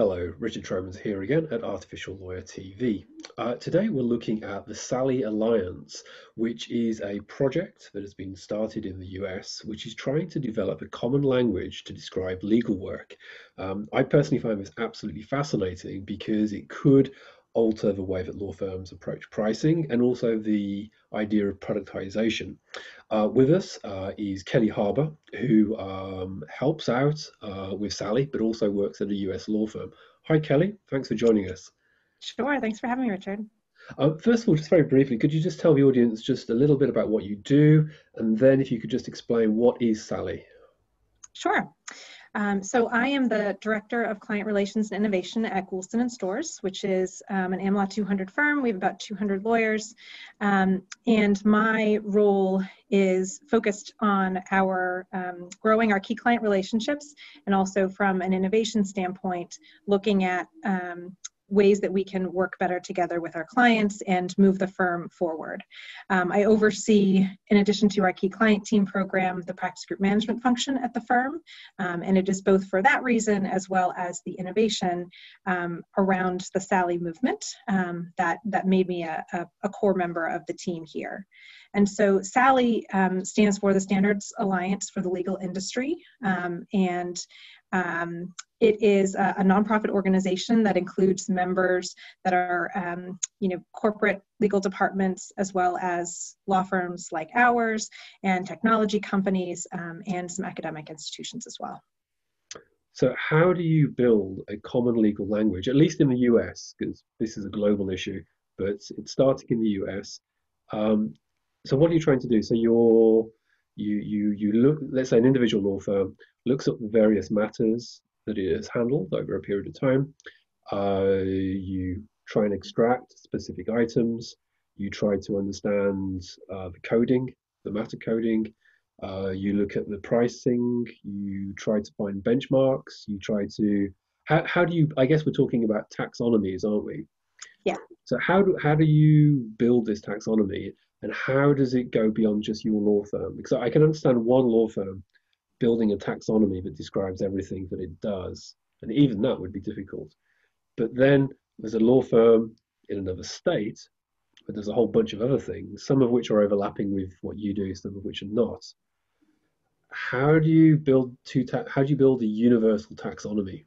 Hello, Richard Tromans here again at Artificial Lawyer TV. Uh, today we're looking at the SALI Alliance, which is a project that has been started in the US, which is trying to develop a common language to describe legal work. Um, I personally find this absolutely fascinating because it could alter the way that law firms approach pricing and also the idea of productization. Uh, with us uh, is Kelly Harbour, who um, helps out uh, with SALI, but also works at a US law firm. Hi, Kelly. Thanks for joining us. Sure. Thanks for having me, Richard. Uh, first of all, just very briefly, could you just tell the audience just a little bit about what you do, and then if you could just explain what is SALI? Sure. Um, so I am the Director of Client Relations and Innovation at Goulston and Storrs, which is um, an AmLaw 200 firm. We have about 200 lawyers. Um, and my role is focused on our um, growing our key client relationships and also from an innovation standpoint, looking at um, ways that we can work better together with our clients and move the firm forward. Um, I oversee, in addition to our key client team program, the practice group management function at the firm. Um, and it is both for that reason as well as the innovation um, around the SALI movement um, that, that made me a, a, a, core member of the team here. And so SALI um, stands for the Standards Alliance for the Legal Industry. Um, and um, it is a, a, nonprofit organization that includes members that are, um, you know, corporate legal departments as well as law firms like ours and technology companies um, and some academic institutions as well. So, how do you build a common legal language, at least in the US, because this is a global issue, but it's starting in the US. Um, so, what are you trying to do? So, you're you you you look let's say an individual law firm looks at the various matters that it has handled over a period of time. Uh, you try and extract specific items. You try to understand uh, the coding the matter coding. Uh, you look at the pricing. You try to find benchmarks. You try to how, how do you i guess we're talking about taxonomies aren't we? Yeah. So how do how do you build this taxonomy and how does it go beyond just your law firm? Because I can understand one law firm building a taxonomy that describes everything that it does, and even that would be difficult. But then there's a law firm in another state, but there's a whole bunch of other things, some of which are overlapping with what you do, some of which are not. How do you build two? how do you build a universal taxonomy?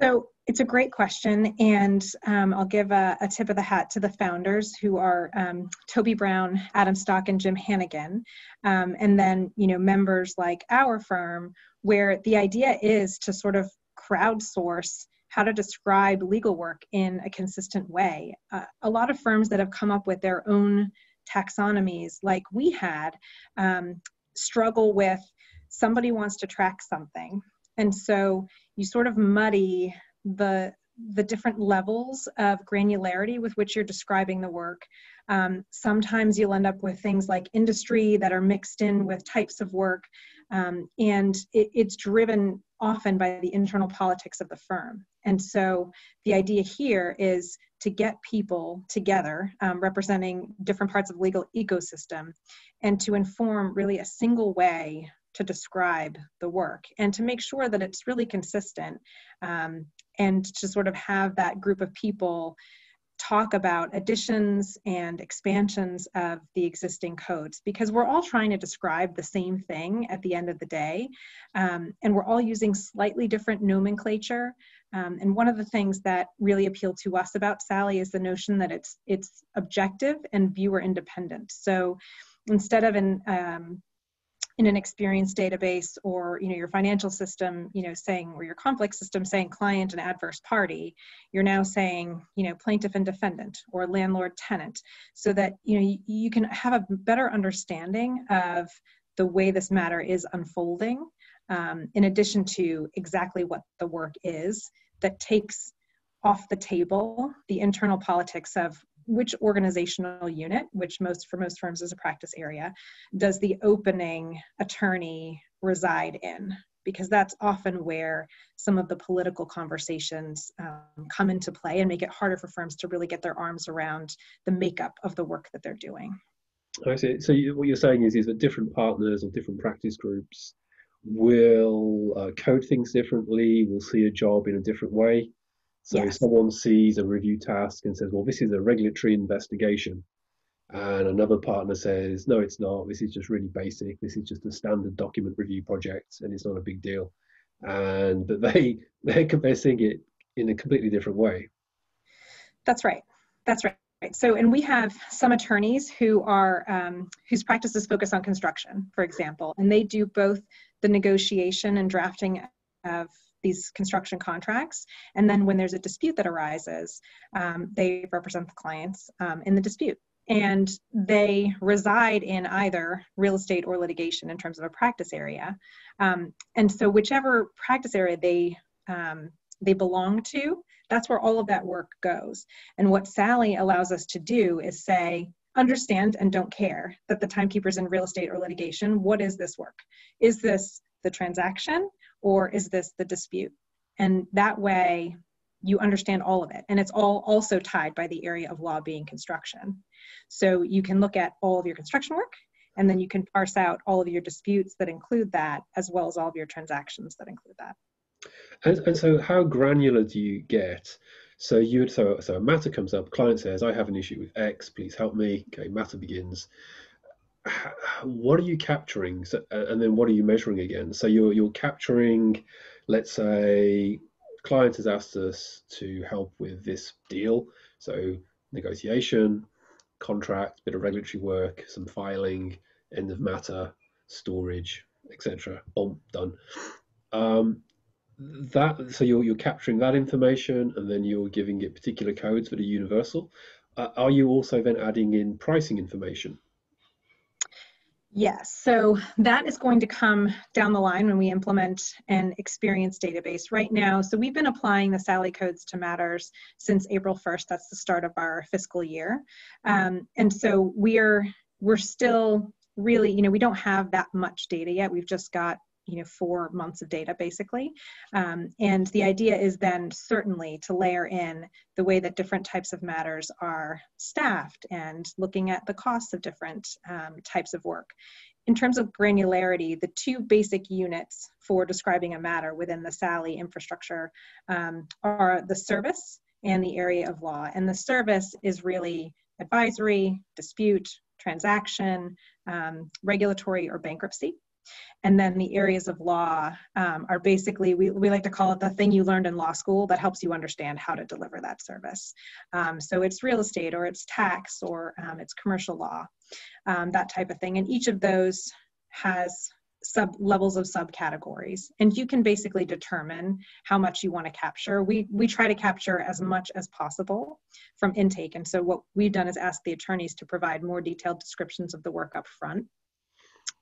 So it's a great question, and um, I'll give a, a, tip of the hat to the founders who are um, Toby Brown, Adam Stock, and Jim Hannigan, um, and then you know members like our firm, where the idea is to sort of crowdsource how to describe legal work in a consistent way. Uh, a lot of firms that have come up with their own taxonomies, like we had, um, struggle with somebody wants to track something, and so you sort of muddy the the different levels of granularity with which you're describing the work. Um, sometimes you'll end up with things like industry that are mixed in with types of work, um, and it, it's driven often by the internal politics of the firm. And so the idea here is to get people together um, representing different parts of legal ecosystem and to inform really a single way to describe the work and to make sure that it's really consistent um, and to sort of have that group of people talk about additions and expansions of the existing codes because we're all trying to describe the same thing at the end of the day um, and we're all using slightly different nomenclature. Um, and one of the things that really appealed to us about SALI is the notion that it's it's objective and viewer independent. So instead of an um, in an experience database or you know your financial system you know saying or your conflict system saying client and adverse party you're now saying you know plaintiff and defendant or landlord tenant. So that you know you, you can have a better understanding of the way this matter is unfolding um, in addition to exactly what the work is that takes off the table the internal politics of which organizational unit, which most for most firms is a practice area, does the opening attorney reside in? Because that's often where some of the political conversations um, come into play and make it harder for firms to really get their arms around the makeup of the work that they're doing. I see. So you, what you're saying is, is that different partners or different practice groups will uh, code things differently, will see a job in a different way. So Yes. someone sees a review task and says, well, this is a regulatory investigation. And another partner says, no, it's not. This is just really basic. This is just a standard document review project and it's not a big deal. And but they they're, they're it in a completely different way. That's right. That's right. So, and we have some attorneys who are um, whose practices focus on construction, for example, and they do both the negotiation and drafting of these construction contracts, and then when there's a dispute that arises, um, they represent the clients um, in the dispute, and they reside in either real estate or litigation in terms of a practice area, um, and so whichever practice area they um, they belong to, that's where all of that work goes. And what SALI allows us to do is say, understand and don't care that the timekeeper's in real estate or litigation. What is this work? Is this the transaction or is this the dispute? And that way you understand all of it. And it's all also tied by the area of law being construction. So you can look at all of your construction work and then you can parse out all of your disputes that include that as well as all of your transactions that include that. And, and so how granular do you get? So you would so so a matter comes up, client says, I have an issue with X, please help me. Okay, matter begins. What are you capturing? So, and then what are you measuring again? So you're you're capturing, let's say, client has asked us to help with this deal. So negotiation, contract, bit of regulatory work, some filing, end of matter, storage, etc. Boom, done. Um, that so you're you're capturing that information and then you're giving it particular codes that are universal. Uh, are you also then adding in pricing information? Yes, so that is going to come down the line when we implement an experience database. Right now, so we've been applying the SALI codes to matters since April 1st. That's the start of our fiscal year. Um, and so we're we're still really, you know, we don't have that much data yet. We've just got you know four months of data basically. Um, and the idea is then certainly to layer in the way that different types of matters are staffed and looking at the costs of different um, types of work. In terms of granularity the two basic units for describing a matter within the SALI infrastructure um, are the service and the area of law. And the service is really advisory dispute transaction um, regulatory or bankruptcy and then the areas of law um, are basically, we, we like to call it the thing you learned in law school that helps you understand how to deliver that service. Um, so it's real estate or it's tax or um, it's commercial law, um, that type of thing. And each of those has sub levels of subcategories and you can basically determine how much you want to capture we we try to capture as much as possible from intake and so what we've done is ask the attorneys to provide more detailed descriptions of the work up front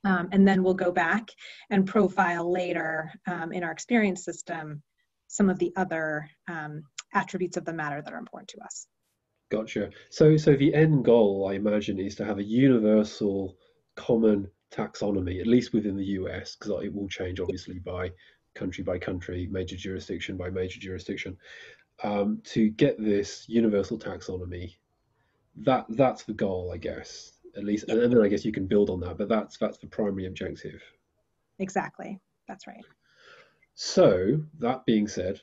um, and then we'll go back and profile later um, in our experience system some of the other um, attributes of the matter that are important to us. Gotcha. So, so the end goal, I imagine, is to have a universal, common taxonomy, at least within the US, because it will change obviously by country by country, major jurisdiction by major jurisdiction. Um, to get this universal taxonomy, that that's the goal, I guess at least, and then I guess you can build on that. But that's that's the primary objective. Exactly. That's right. So that being said,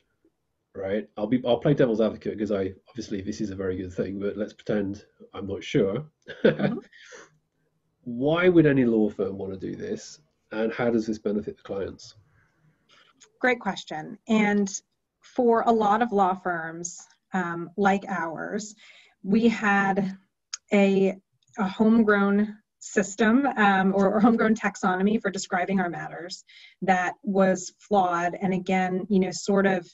right, I'll be I'll play devil's advocate because I obviously this is a very good thing, but let's pretend I'm not sure. Mm-hmm. Why would any law firm want to do this, and how does this benefit the clients? Great question. And for a lot of law firms um, like ours, we had a a homegrown system um, or, or, homegrown taxonomy for describing our matters that was flawed and again you know sort of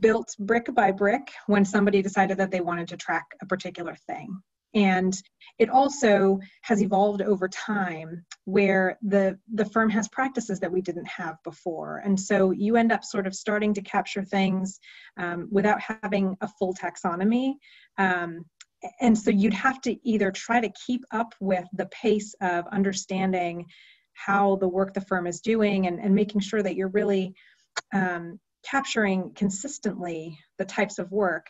built brick by brick when somebody decided that they wanted to track a particular thing. And it also has evolved over time where the the firm has practices that we didn't have before. And so you end up sort of starting to capture things um, without having a full taxonomy um, and so you'd have to either try to keep up with the pace of understanding how the work the firm is doing and, and making sure that you're really um, capturing consistently the types of work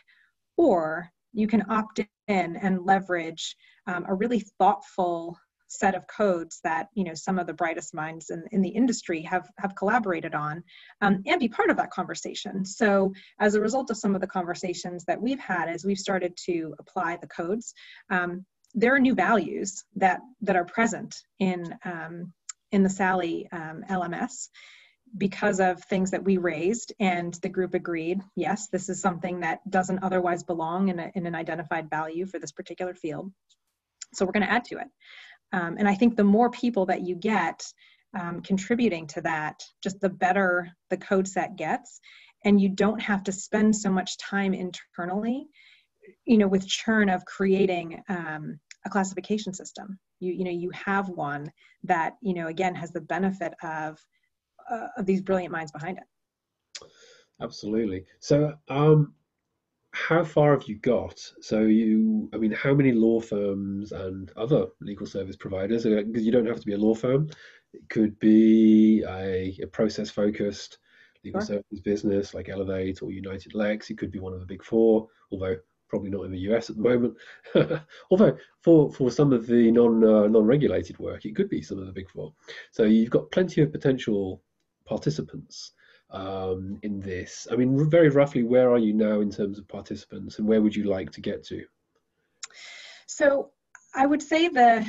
or you can opt in and leverage um, a really thoughtful set of codes that you know some of the brightest minds in, in the industry have have collaborated on um, and be part of that conversation. So as a result of some of the conversations that we've had as we've started to apply the codes um, there are new values that that are present in um, in the SALI um, LMS because of things that we raised and the group agreed yes this is something that doesn't otherwise belong in, a, in an identified value for this particular field. So we're going to add to it um, and i think the more people that you get um, contributing to that just the better the code set gets and you don't have to spend so much time internally you know with churn of creating um, a classification system you you know you have one that you know again has the benefit of uh, of these brilliant minds behind it. Absolutely. So, um, how far have you got? So, you, I mean, how many law firms and other legal service providers? Because uh, you don't have to be a law firm. It could be a, a process-focused legal sure. services business like Elevate or UnitedLex. It could be one of the big four, although probably not in the US at the moment. Although for, for some of the non uh, non-regulated work, it could be some of the big four. So you've got plenty of potential participants um, in this? I mean, very roughly, where are you now in terms of participants, and where would you like to get to? So, I would say the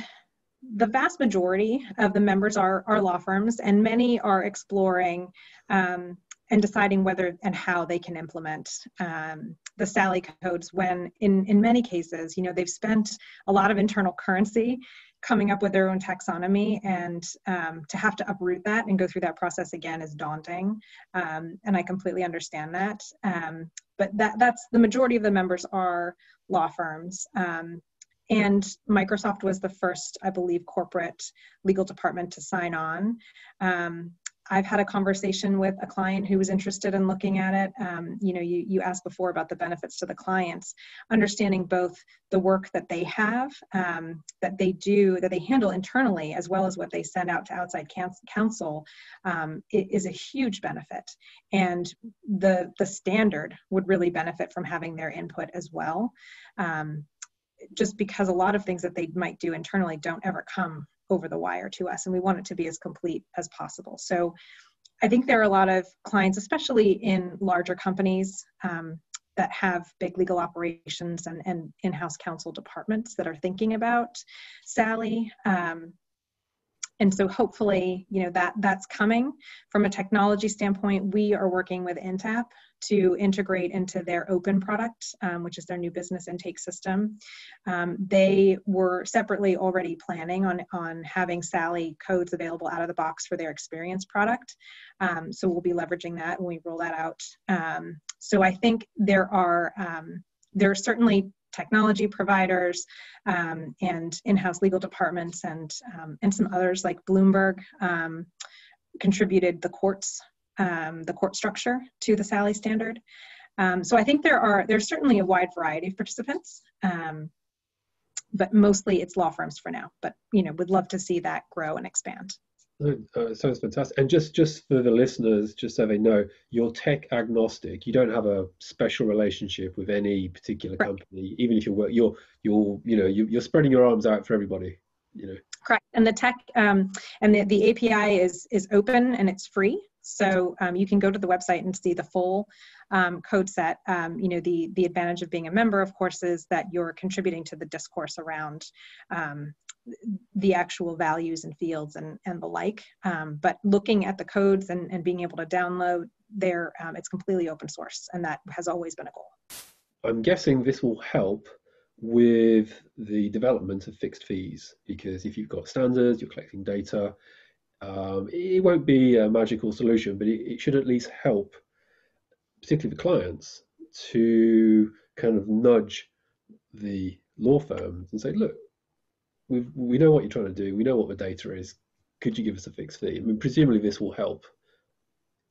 the vast majority of the members are are law firms, and many are exploring um, and deciding whether and how they can implement um, the SALI codes. When in in many cases, you know, they've spent a lot of internal currency coming up with their own taxonomy and um, to have to uproot that and go through that process again is daunting um, and i completely understand that um, but that that's the majority of the members are law firms um, and microsoft was the first i believe corporate legal department to sign on um, I've had a conversation with a client who was interested in looking at it. Um, you know, you, you asked before about the benefits to the clients, understanding both the work that they have, um, that they do, that they handle internally, as well as what they send out to outside counsel, um, is a huge benefit. And the, the standard would really benefit from having their input as well. Um, just because a lot of things that they might do internally don't ever come over the wire to us and we want it to be as complete as possible. So i think there are a lot of clients especially in larger companies um, that have big legal operations and, and in-house counsel departments that are thinking about SALI. Um, and so hopefully you know that that's coming. From a technology standpoint we are working with Intapp to integrate into their open product um, which is their new business intake system. Um, they were separately already planning on on having SALI codes available out of the box for their experience product. Um, so we'll be leveraging that when we roll that out. Um, so i think there are um, there are certainly technology providers um, and in-house legal departments and um, and some others like Bloomberg um, contributed the courts um, the court structure to the SALI standard. So I think there are there's certainly a wide variety of participants, but mostly it's law firms for now. But you know, would love to see that grow and expand. Uh, sounds fantastic. And just just for the listeners, just so they know, you're tech agnostic. You don't have a special relationship with any particular right. company, even if you're work, you're you're you know you, you're spreading your arms out for everybody. You know. Correct. And the tech um, and the, the API is is open and it's free. So um, you can go to the website and see the full um, code set. Um, you know, the the advantage of being a member, of course, is that you're contributing to the discourse around um, the actual values and fields and, and the like. Um, but looking at the codes and, and being able to download there, um, it's completely open source, and that has always been a goal. I'm guessing this will help with the development of fixed fees because if you've got standards, you're collecting data, um, it won't be a magical solution, but it, it should at least help, particularly the clients, to kind of nudge the law firms and say, look, we we know what you're trying to do. We know what the data is. Could you give us a fixed fee? I mean, presumably this will help.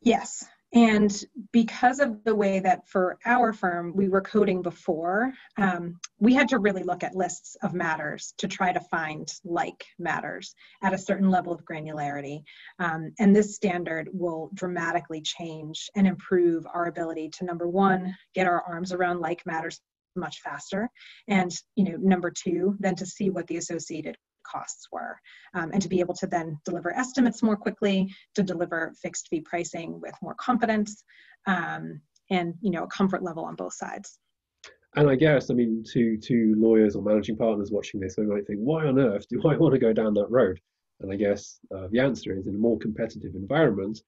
Yes. And because of the way that for our firm we were coding before, um, we had to really look at lists of matters to try to find like matters at a certain level of granularity. Um, and this standard will dramatically change and improve our ability to, number one, get our arms around like matters much faster and you know number two then to see what the associated costs were, um, and to be able to then deliver estimates more quickly, to deliver fixed fee pricing with more confidence, um, and you know a comfort level on both sides. And I guess, I mean, to to lawyers or managing partners watching this, they might think, why on earth do I want to go down that road? And I guess uh, the answer is, in a more competitive environment,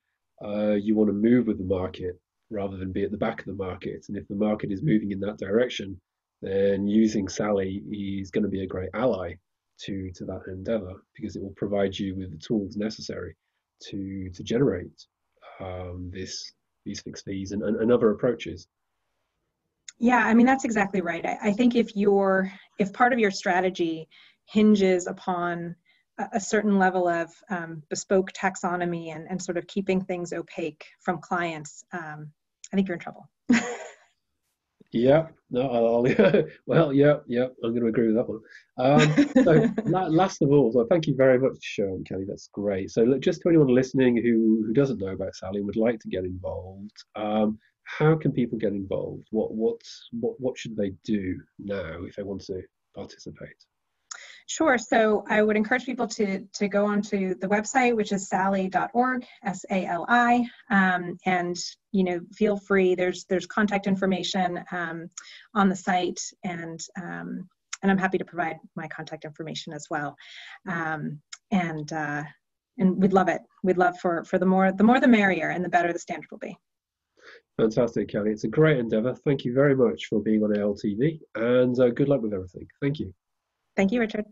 uh, you want to move with the market rather than be at the back of the market. And if the market is moving in that direction, then using SALI is going to be a great ally to to that endeavor because it will provide you with the tools necessary to to generate um, this these fixed fees and, and, and other approaches. Yeah, I mean that's exactly right. I, I think if your if part of your strategy hinges upon a, certain level of um, bespoke taxonomy and, and sort of keeping things opaque from clients, um, I think you're in trouble. yeah, no, I'll, well, yeah, yeah, I'm going to agree with that one. Um, so, last of all, so thank you very much, um, Kelly. That's great. So, look, just to anyone listening who who doesn't know about SALI and would like to get involved, um, how can people get involved? What what what what should they do now if they want to participate? Sure. So I would encourage people to to go onto the website, which is sali.org, S-A-L-I, um, and you know feel free. There's there's contact information um, on the site, and um, and I'm happy to provide my contact information as well. Um, and uh, and we'd love it. We'd love for for the more the more the merrier, and the better the standard will be. Fantastic, Kelly. It's a great endeavor. Thank you very much for being on ALTV and uh, good luck with everything. Thank you. Thank you, Richard.